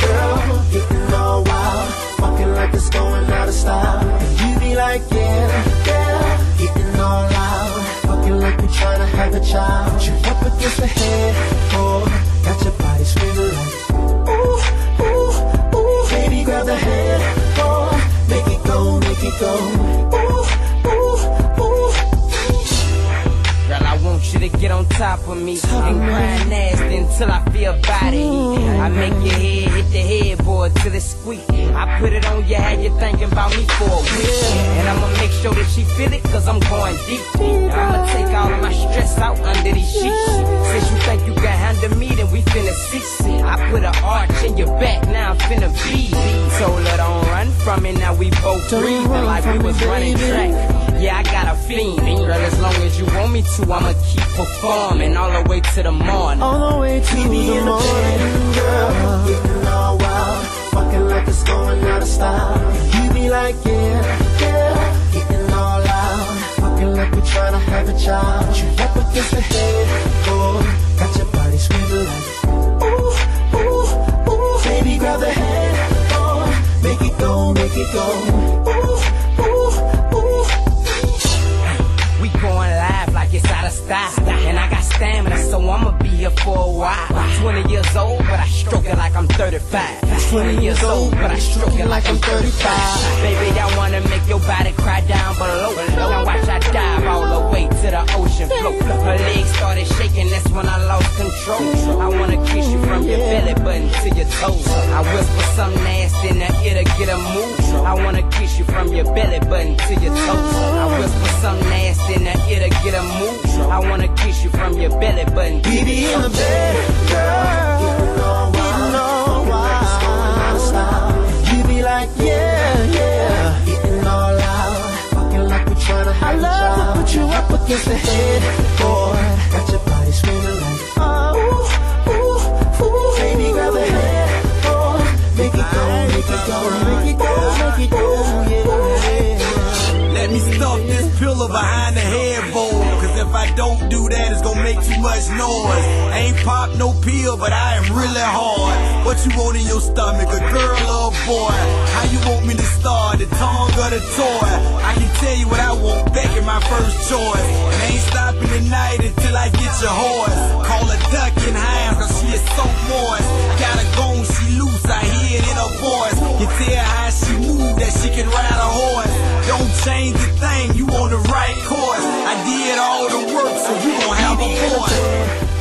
girl, getting all wild, like it's going out of style. You be like, yeah, yeah, getting all like we tryna have a child. You oh, got your body like, ooh, ooh, ooh, baby, grab the head, oh, make it go, make it go, you to get on top of me and grind nasty until I feel body heat. I make your head hit the headboard till it squeak. I put it on you, had you thinking about me for a week. And I'ma make sure that she feel it, cause I'm going deep. And I'ma take all of my stress out under these sheets. Since you think you can handle me, then we finna see. I put an arch in your back, now I'm finna be. So let don't run from it, now we both breathing like we was running track. Yeah, I got a fiend. Girl, as long as you want me to, I'ma keep performing all the way to the morning. All the way to the morning, girl. Getting all wild, fucking like it's going out of style. You be like, yeah, yeah, getting all loud, fucking like we tryna have a child. You up against the head, oh, got your body screaming like, ooh, ooh, ooh, baby, grab the head, oh, make it go, make it go, ooh, style. And I got stamina, so I'ma be here for a while. 20 years old, but I stroke it like I'm 35. 20 years old, but I stroke it like I'm 35. Baby, I wanna make your body cry down below. Now watch I dive all the way to the ocean floor. Her legs started shaking, that's when I lost control. I wanna kiss you from your belly button to your toes. I whisper something nasty ear to get a move. I wanna kiss you from your belly button to your toes. I whisper I wanna kiss you from your belly button to We in the bed, girl. Getting all wild, fucking like it's going out of style. You be like, yeah, yeah, getting all loud, fucking like we tryna have a child. I love to put you up against the head, if I don't do that, it's gonna make too much noise. Ain't pop no pill, but I am really hard. What you want in your stomach, a girl or a boy? How you want me to start, the tongue or the toy? I can tell you what I want, back in my first choice. And ain't stopping tonight until I get your horse. Call a duck in Hines, did all the work, so you gon' have a point.